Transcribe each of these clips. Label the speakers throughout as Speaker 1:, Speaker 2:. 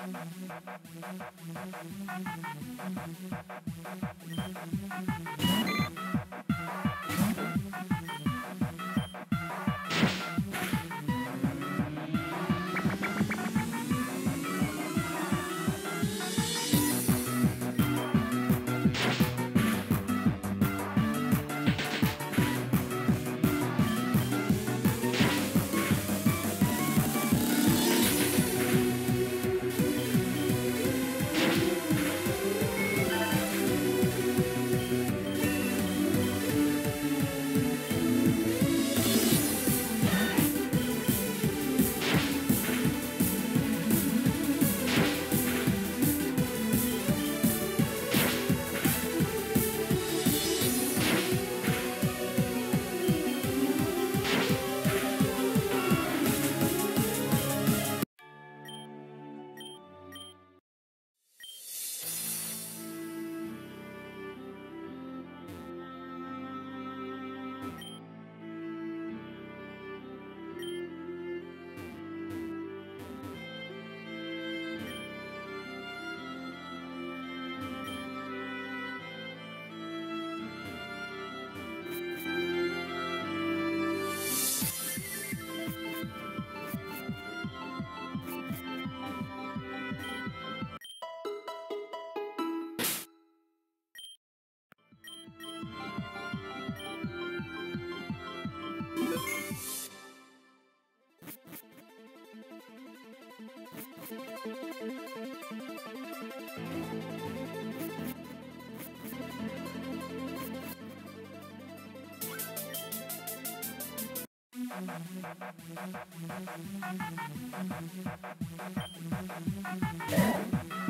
Speaker 1: Thank you. Thank
Speaker 2: you.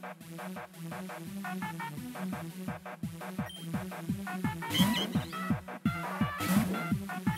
Speaker 2: Thank you.